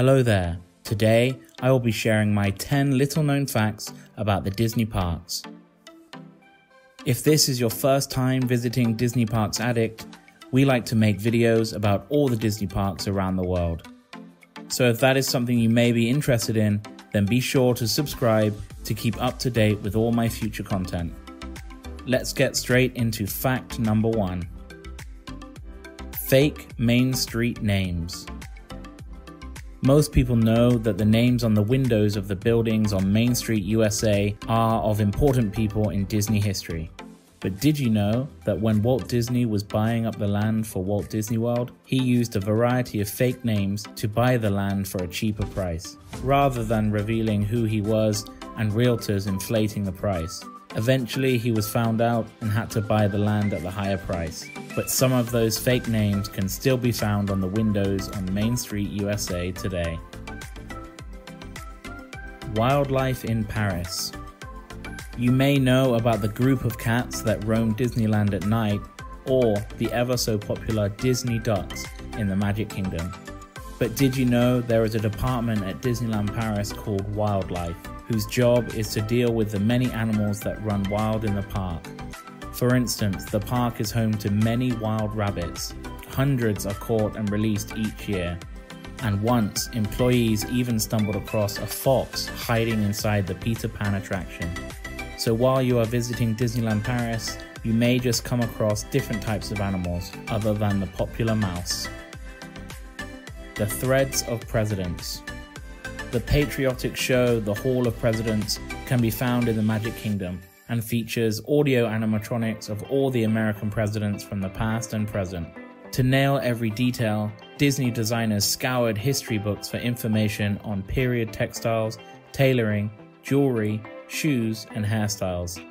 Hello there. Today, I will be sharing my 10 little known facts about the Disney parks. If this is your first time visiting Disney Parks Addict, we like to make videos about all the Disney parks around the world. So if that is something you may be interested in, then be sure to subscribe to keep up to date with all my future content. Let's get straight into fact number one Fake Main Street names. Most people know that the names on the windows of the buildings on Main Street, USA are of important people in Disney history. But did you know that when Walt Disney was buying up the land for Walt Disney World, he used a variety of fake names to buy the land for a cheaper price, rather than revealing who he was and realtors inflating the price? Eventually, he was found out and had to buy the land at the higher price. But some of those fake names can still be found on the windows on Main Street, USA today. Wildlife in Paris. You may know about the group of cats that roam Disneyland at night, or the ever so popular Disney ducks in the Magic Kingdom. But did you know there is a department at Disneyland Paris called Wildlife? Whose job is to deal with the many animals that run wild in the park. For instance, the park is home to many wild rabbits. Hundreds are caught and released each year. And once, employees even stumbled across a fox hiding inside the Peter Pan attraction. So while you are visiting Disneyland Paris, you may just come across different types of animals other than the popular mouse. The Threads of Presidents the patriotic show The Hall of Presidents can be found in the Magic Kingdom and features audio animatronics of all the American presidents from the past and present. To nail every detail, Disney designers scoured history books for information on period textiles, tailoring, jewelry, shoes, and hairstyles.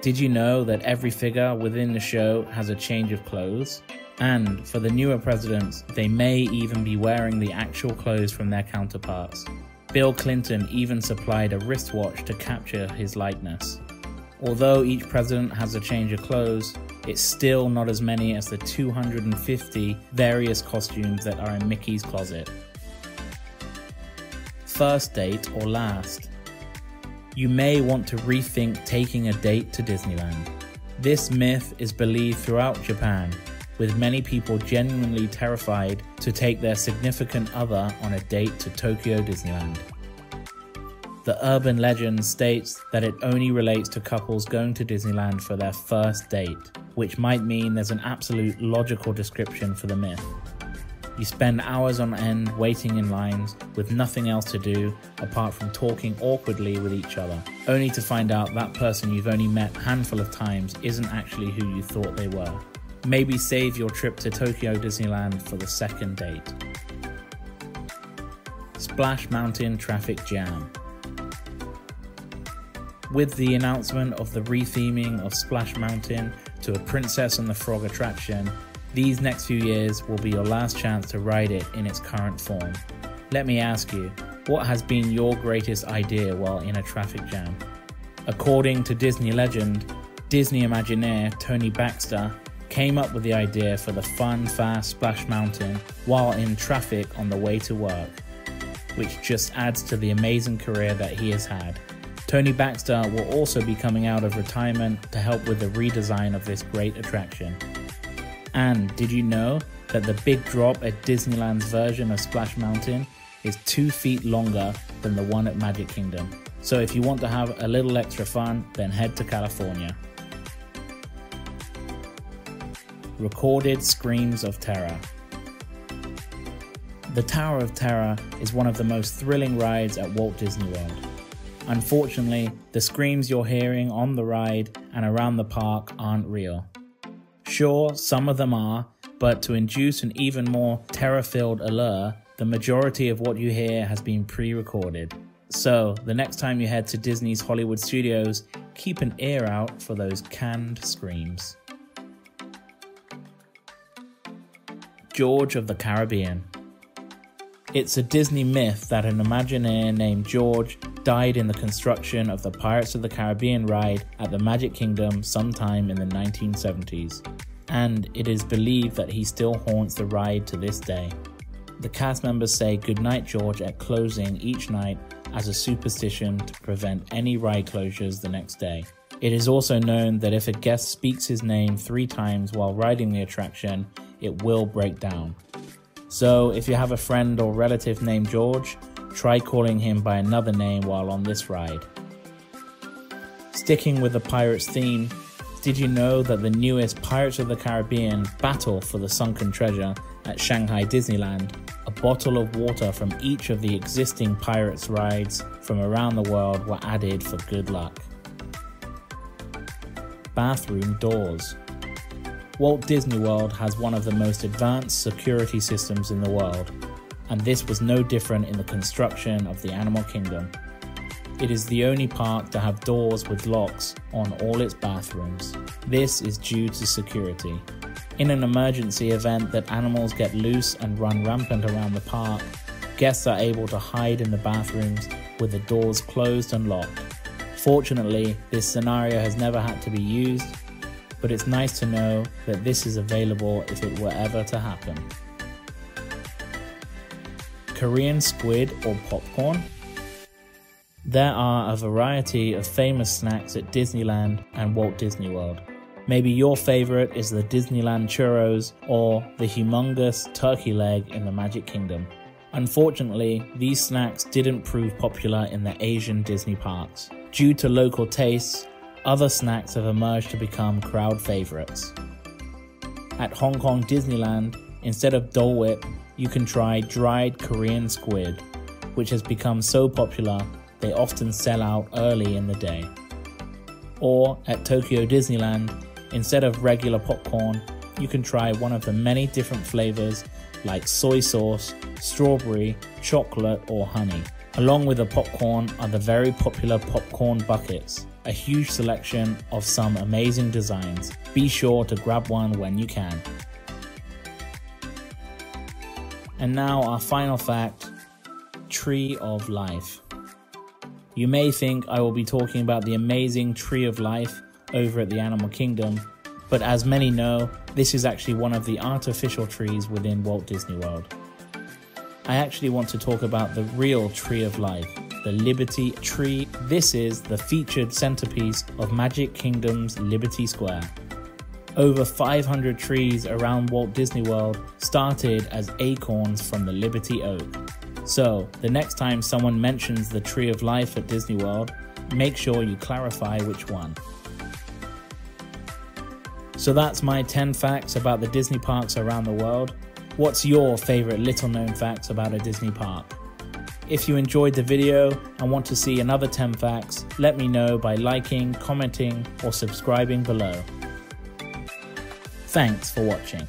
Did you know that every figure within the show has a change of clothes? And for the newer presidents, they may even be wearing the actual clothes from their counterparts. Bill Clinton even supplied a wristwatch to capture his likeness. Although each president has a change of clothes, it's still not as many as the 250 various costumes that are in Mickey's closet. First date or last? You may want to rethink taking a date to Disneyland. This myth is believed throughout Japan, with many people genuinely terrified to take their significant other on a date to Tokyo Disneyland. The urban legend states that it only relates to couples going to Disneyland for their first date, which might mean there's an absolute logical description for the myth. You spend hours on end waiting in lines with nothing else to do apart from talking awkwardly with each other, only to find out that person you've only met a handful of times isn't actually who you thought they were. Maybe save your trip to Tokyo Disneyland for the second date. Splash Mountain Traffic Jam. With the announcement of the retheming of Splash Mountain to a Princess and the Frog attraction, these next few years will be your last chance to ride it in its current form. Let me ask you, what has been your greatest idea while in a traffic jam? According to Disney legend, Disney Imagineer Tony Baxter came up with the idea for the fun, fast Splash Mountain while in traffic on the way to work, which just adds to the amazing career that he has had. Tony Baxter will also be coming out of retirement to help with the redesign of this great attraction. And did you know that the big drop at Disneyland's version of Splash Mountain is two feet longer than the one at Magic Kingdom? So if you want to have a little extra fun, then head to California. Recorded Screams of Terror. The Tower of Terror is one of the most thrilling rides at Walt Disney World. Unfortunately, the screams you're hearing on the ride and around the park aren't real. Sure, some of them are, but to induce an even more terror filled allure, the majority of what you hear has been pre recorded. So, the next time you head to Disney's Hollywood studios, keep an ear out for those canned screams. George of the Caribbean. It's a Disney myth that an Imagineer named George died in the construction of the Pirates of the Caribbean ride at the Magic Kingdom sometime in the 1970s, and it is believed that he still haunts the ride to this day. The cast members say Goodnight George at closing each night as a superstition to prevent any ride closures the next day. It is also known that if a guest speaks his name three times while riding the attraction, it will break down. So, if you have a friend or relative named George, try calling him by another name while on this ride. Sticking with the Pirates theme, did you know that the newest Pirates of the Caribbean Battle for the Sunken Treasure at Shanghai Disneyland, a bottle of water from each of the existing Pirates rides from around the world were added for good luck? Bathroom doors. Walt Disney World has one of the most advanced security systems in the world, and this was no different in the construction of the Animal Kingdom. It is the only park to have doors with locks on all its bathrooms. This is due to security. In an emergency event that animals get loose and run rampant around the park, guests are able to hide in the bathrooms with the doors closed and locked. Fortunately, this scenario has never had to be used, but it's nice to know that this is available if it were ever to happen. Korean squid or popcorn there are a variety of famous snacks at Disneyland and Walt Disney World. Maybe your favorite is the Disneyland churros or the humongous turkey leg in the Magic Kingdom. Unfortunately, these snacks didn't prove popular in the Asian Disney parks. Due to local tastes, other snacks have emerged to become crowd favorites. At Hong Kong Disneyland, instead of Dole Whip, you can try dried Korean squid, which has become so popular they often sell out early in the day. Or at Tokyo Disneyland, instead of regular popcorn, you can try one of the many different flavors like soy sauce, strawberry, chocolate, or honey. Along with the popcorn are the very popular popcorn buckets, a huge selection of some amazing designs. Be sure to grab one when you can. And now, our final fact Tree of Life. You may think I will be talking about the amazing Tree of Life over at the Animal Kingdom, but as many know, this is actually one of the artificial trees within Walt Disney World. I actually want to talk about the real Tree of Life, the Liberty Tree. This is the featured centerpiece of Magic Kingdom's Liberty Square. Over 500 trees around Walt Disney World started as acorns from the Liberty Oak. So, the next time someone mentions the Tree of Life at Disney World, make sure you clarify which one. So, that's my 10 facts about the Disney parks around the world. What's your favorite little known facts about a Disney park? If you enjoyed the video and want to see another 10 facts, let me know by liking, commenting, or subscribing below. Thanks for watching.